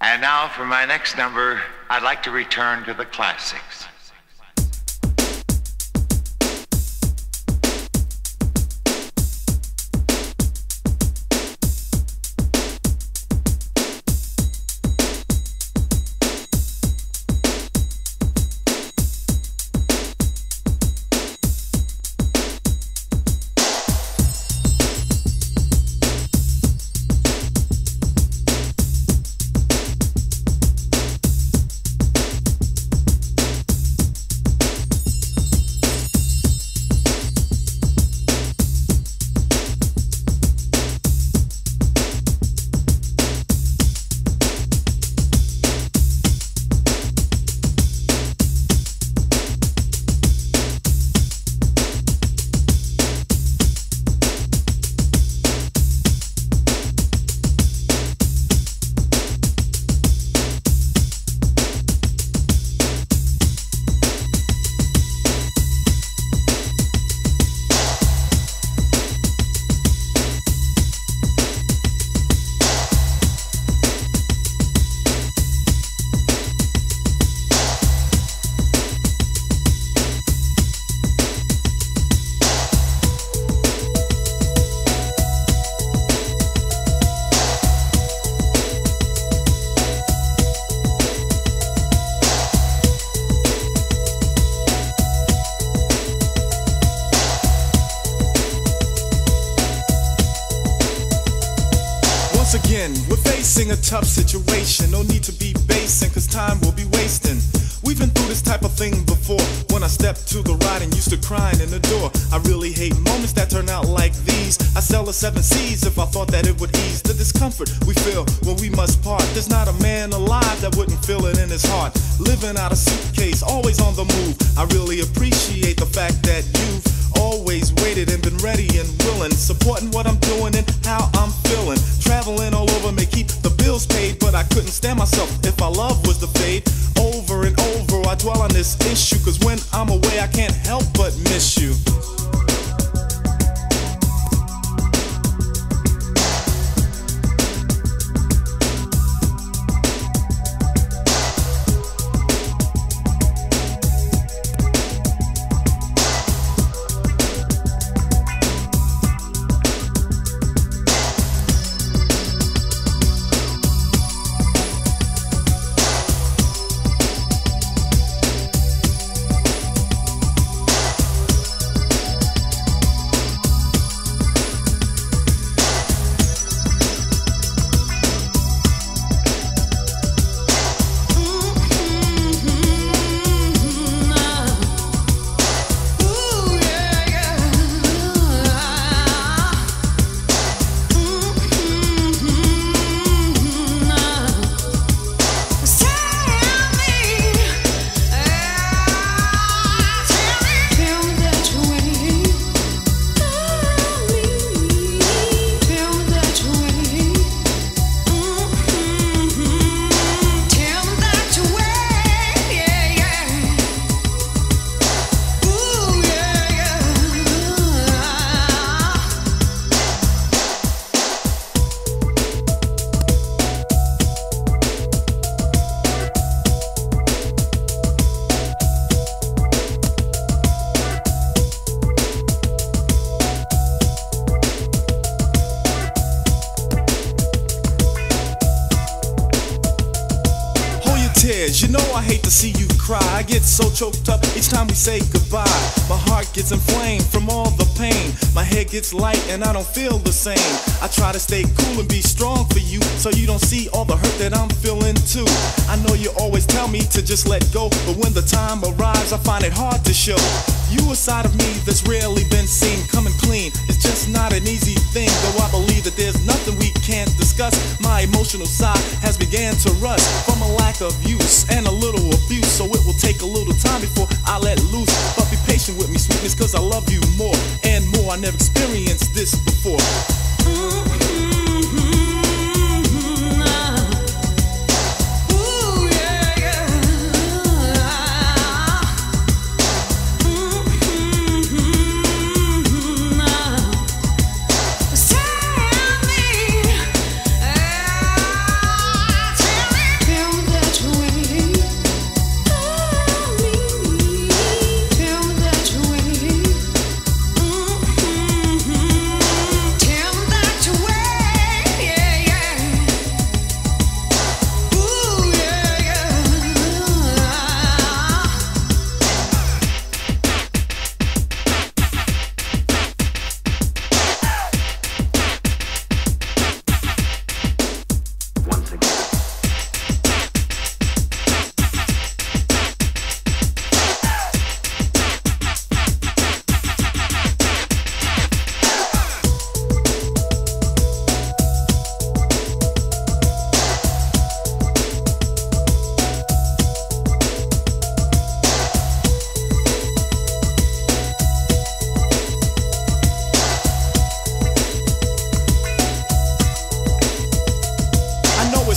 And now for my next number, I'd like to return to the classics. Facing a tough situation. No need to be basing, cause time will be wasting. We've been through this type of thing before. When I stepped to the ride and used to crying in the door. I really hate moments that turn out like these. I sell the seven seas if I thought that it would ease the discomfort we feel when we must part. There's not a man alive that wouldn't feel it in his heart. Living out a suitcase, always on the move. I really appreciate the fact that you've always waited and been ready and willing, supporting what I'm doing and how I'm feeling. Traveling all over may keep the bills paid, but I couldn't stand myself if our love was the fade. Over and over, I dwell on this issue, cause when I'm away, I can't help but miss You I get so choked up each time we say goodbye. My heart gets inflamed from all the pain. My head gets light and I don't feel the same. I try to stay cool and be strong for you so you don't see all the hurt that I'm feeling too. I know you always tell me to just let go, but when the time arrives, I find it hard to show. You a side of me that's rarely been seen coming clean. It's just not an easy thing, though I believe that there's nothing we can't discuss. My emotional side has began to rust from a lack of use and a little abuse, so it will take a little time before I let loose. But be patient with me, sweetness, cause I love you more and more. I never experienced this before. Mm-hmm.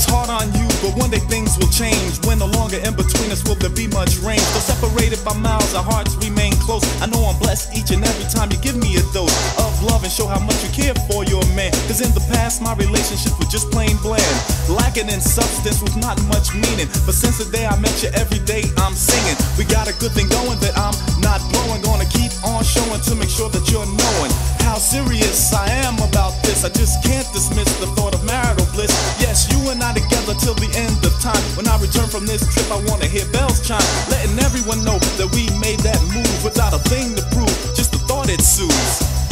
It's hard on you, but one day things will change. When no longer in between us will there be much range. Though separated by miles, our hearts remain close. I know I'm blessed each and every time you give me a dose of love and show how much you care for your man. Cause in the past, my relationship was just plain bland. Lacking in substance with not much meaning. But since the day I met you, every day I'm singing. We got a good thing going that I'm not blowing. Gonna keep on showing to make sure that you're knowing how serious I am about this. I just can't dismiss the thought of marital bliss. Yes, you and I together till the end of time. When I return from this trip, I wanna hear bells chime, letting everyone know that we made that move without a thing to prove. Just the thought it soothes.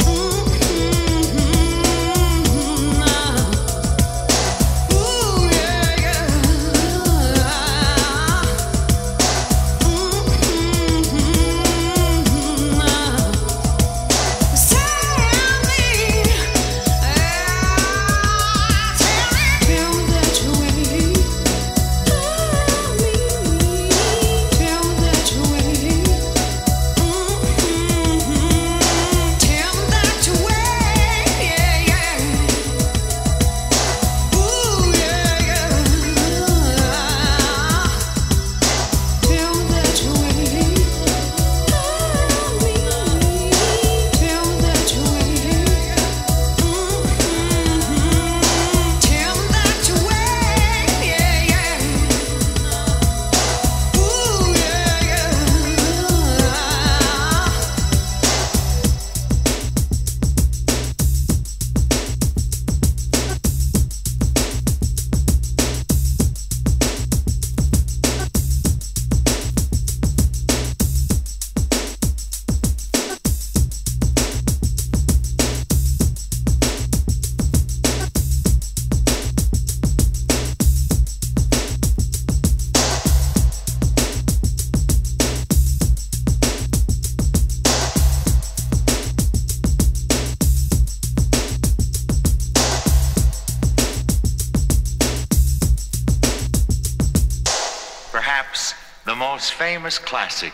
Famous classic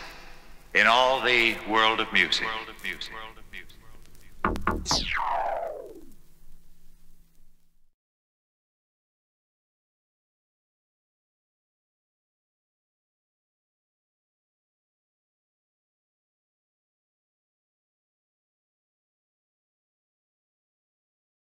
in all the world of music. World of music. World of music.